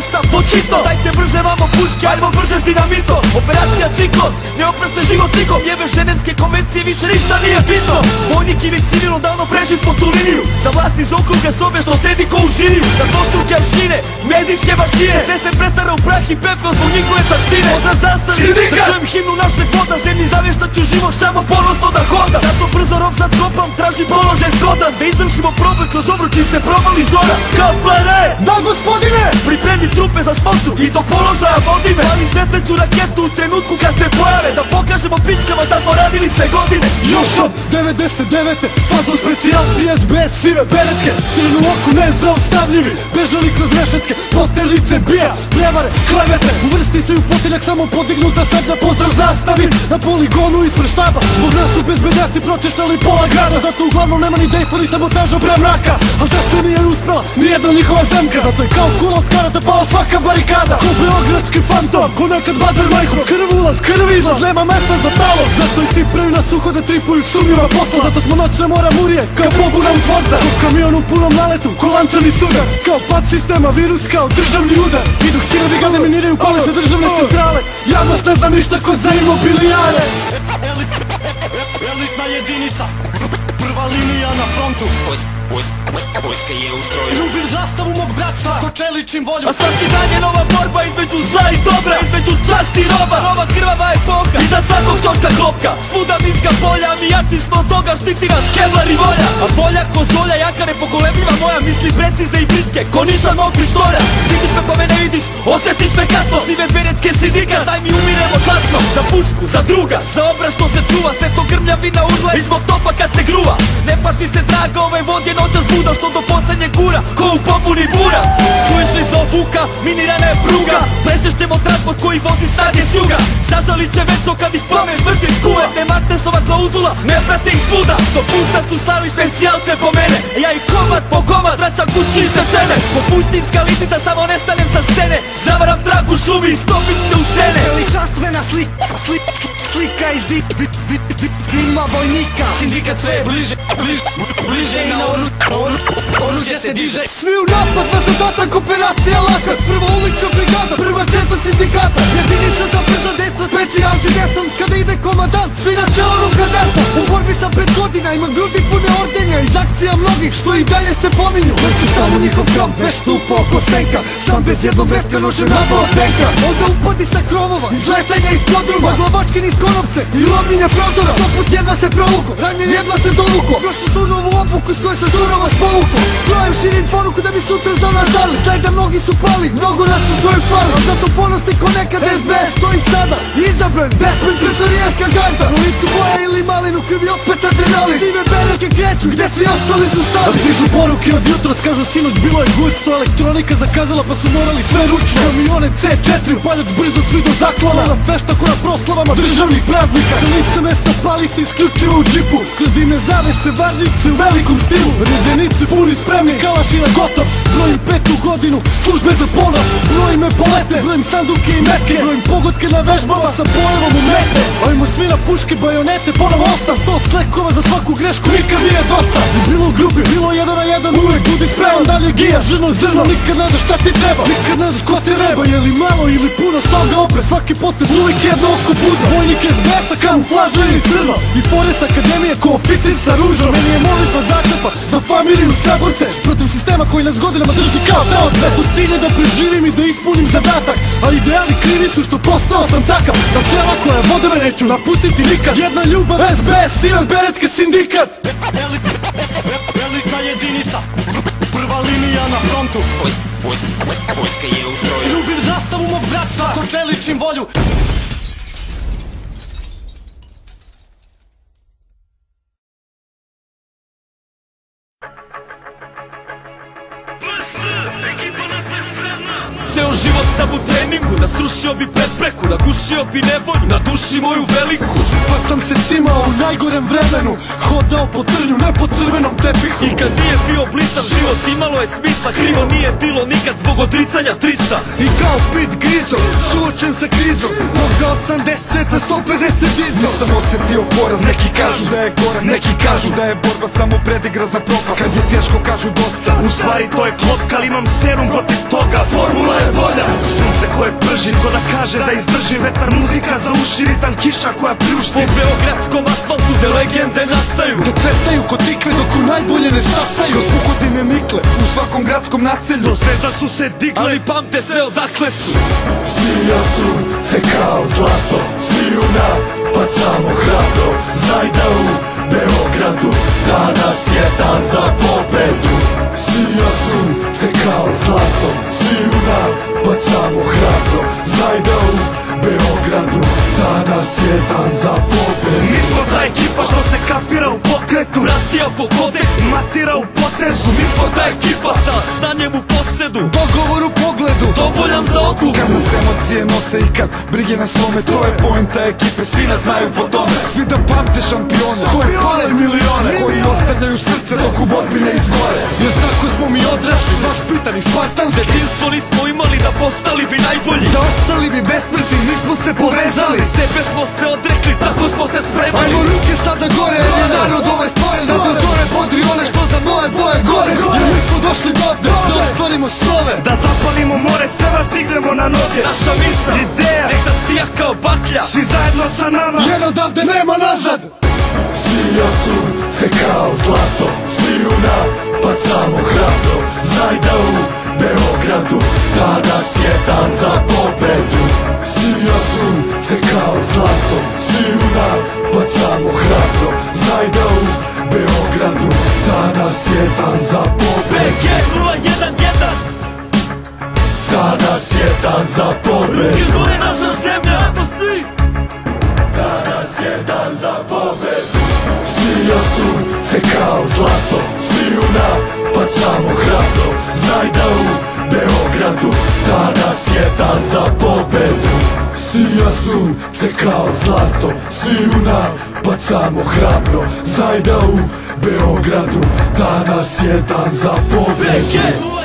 mesta, pod hitno Dajte brže vamo puške, ajmo brže s dinamito Operacija ciklon, ne oprašte život nikom Jebe ženevske konvencije, više ništa nije bitno Vojnik ili civil, davno prešli smo tu liniju Za vlast iz okruga sobe što sedi ko u žiriju Za dvostruke aršine, medijske mašine Sve se pretara u prah i pepel zbog njihove taštine Odraz zastavi, Sindikat! da čujem himnu našeg voda Zemlji zavještat ću život samo ponosno da hoda Zato brzo rov sad kopam, tražim položaj zgodan Da izvršimo proboj kroz obru čim se probali zora Kaplare! Da gospodine! Pripremi trupe za smotu i do položaja vodi me. Ali sretneću raketu u trenutku kad se pojave. Da pokažemo pičkama da smo radili sve godine. Još od 99. Fazom specijalci SBS sive beretke. Trn u oku nezaustavljivi Bežali kroz rešetke Potelice bija Prevare, klevete. Uvrsti se u potiljak samo podignuta sad na pozdrav zastavi Na poligonu ispred štaba Zbog nas su bezbednjaci pročeštali pola grada. Zato uglavnom nema ni dejstva ni sabotaža pre mraka Al zato nije uspela nijedna njihova zemka. Zato je kao kula od karata pala svaka barikada. Ko beogradski fantom. Ko nekad Bader Krv ulaz, krv izlaz. Nema mesta za talog Zato i ti prvi nas uhode tripuju sumnjiva posla. Zato smo noćne mora murije Kao pobudan tvorca. U kamionu punom naletu Ko lančani sudar Kao pad sistema virus kao državni udar. I dok sile brigade miniraju pale se državne centrale. Javnost ne zna ništa ko za imobilijare Elitna jedinica Prva linija na frontu. Vojska je u stroju. Ljubim zastavu mog bratstva. Ko čeličim volju. A svaki dan je nova borba između zla i dobra Između časti i roba, nova krvava epoha. Iza svakog čoška klopka, svuda minska polja Mi jači smo od toga, štiti nas Kevlar i volja. A volja ko zolja, jaka nepokolebljiva moja Misli precizne i britke, ko nišan mog pištolja. Vidiš me pa me ne vidiš, osjetiš me kasno. Sive beretke sindikat, daj mi umiremo časno. Za pušku, za druga, za obra što se čuva Sve to grmljavina urla i zbog topa kad se gruva Ne paši se draga, ovaj vod je noćas buda Što do poslednje gura, ko u pobuni bura. Čuješ li zov vuka, minirana je pruga Presješćemo transport koji vozi sad je s juga Zažalit će večno kad ih pamet smrti skuje Ne Martensova klauzula, ne prate ih svuda. Sto puta su slali specijalce po mene Ja ih komad po komad vraćam kući sečene Ko pustinska lisnica samo nestanem sa scene Zavaram trag u šumi i stopim se u stene. Veličanstvena slika, slika, slika iz di, di, di, di, dima vojnika Sindikat sve je bliže, bliže, bliže i na oružje, oružje se diže Svi u napad na zadatak operacija lakat Prva ulična brigada, prva četa sindikata Jedinica za brza dejstva, specijalci desant Kada ide komadant, svi na čelo ruka desna Sam pet godina, imam grudi pune ordenja Iz akcija mnogih, što i dalje se pominju. Noću samo njihov kamp, već tupa oko senka Sam bez jednog vetka nožem napao tenka Onda upadi sa krovova, izletanja iz podruma Glavačke niz konopce i lomljenja prozora. Sto put jedva se provuko, ranjen jedva se dovuko. Prošao su novu obuku s kojoj sam surova spovuko. Strojem širim poruku da bi sutra za nas dali. Da mnogi su pali, mnogo nas su zgoju fali. Al zato ponosni ko nekad SBS stoji sada Izabran, besmen pretorijanska ganta U licu boja ili malinu krvi opet adrenalin. Sive bereke kreću gde svi ostali su stali. Stižu poruke od jutra, kažu sinoć bilo je gusto Elektronika zakazala pa su morali sve ručno Kamione C4, paljač brzo svi do zaklona. Na fešta koja proslavama državnih praznika. Sa lice mesta pali se isključivo u džipu. Kroz dime zavese varnice u velikom stilu. Redenici puni spremni, kalaši na gotov Brojim petu godinu, službe za ponos. Brojim epolete, brojim sanduke i meke. Brojim pogodke na vežbama sa pojevom u mete Ajmo svi na puške, bajonete, ponovo ostav Sto sklekova za svaku grešku, nikad nije dosta. Bilo u grupi, bilo jedan na jedan Uvek budi spreman, dalje gija, žrno zrno Nikad ne znaš šta ti treba, nikad ne znaš ko ti reba Je li malo ili puno, stoga opre Svaki potez, uvijek jedno oko buda Vojnik je zbesa, kamuflaža ili crno. I Forest Akademije ko oficir sa ružom. Meni je molitva zaklepa za familiju saborce. Protiv sistema koji nas godinama drži kao taoce. Zato cilj da preživim i da ispunim zadatak A ideali krivi su što postao sam takav. Načela koja vode me neću napustiti nikad. Jedna ljubav, SBS, Sivan Beretke, sindikat. Elitna jedinica Prva linija na frontu. Vojska je u stroju. Ljubim zastavu mog bratstva Ko čeličim volju Ceo život sam u treningu Nasrušio bi prepreku Nagušio bi nevolju Na duši moju veliku. Pa sam se cimao u najgorem vremenu Hodao po trnju, ne po crvenom tepihu. I kad nije bio blistav život Imalo je smisla Krivo nije bilo nikad Zbog odricanja 300 I kao Pit Grizo, suo suočen sa krizom Zbog da 80 na 150 dizno Nisam osjetio poraz, neki kažu da je gorak Neki kažu da je borba samo predigra za propast. Kad je teško kažu dosta U stvari to je klotka, ali imam serum protiv toga Formula je volja. Sunce koje prži, ko da kaže da izdrži. Vetar muzika za uši, ritam kiša koja Po pljušti beogradskom asfaltu gde legende nastaju. Da cvetaju kod tikve dok u najbolje ne stasaju. Kroz pukodine nikle u svakom gradskom naselju. Do zvezda su se digle Ali pamte sve odakle su. Svija su se kao zlato Sviju napacamo hrabro Znaj da u Beogradu Danas je dan za Matira u potezu Mi smo ta ekipa sa stanjem u posedu. Dogovor u pogledu. Dovoljan za odluku Kad nas emocije nose i kad brige nas lome To je poenta ekipe, svi nas znaju po tome. Svi da pamte šampione Koje pale milione Koji ostavljaju srce dok u borbi ne izgore. Jer tako smo mi odrasli, baš pitani Spartanski. Detinstvo nismo imali da postali bi najbolji. Da ostali bi besmrtni, mi smo se povezali. Sebe smo se odrekli, tako smo se spremali. Ajmo ruke sada gore, jer je došli dovde, da ostvarimo snove Da zapalimo more, sve vas stignemo na noge. Naša misla, Ideja. nek zasija kao baklja. Svi zajedno sa nama. Jer odavde nema nazad. Svija su se kao zlato Sviju napacamo pobedu Gilgore naša zemlja, si Danas je dan za pobedu Svija su se kao zlato Sviju napacamo hrabro Znaj da u Beogradu Danas je dan za pobedu Svija su se kao zlato Sviju napacamo hrabro Znaj da u Beogradu Danas je dan za pobedu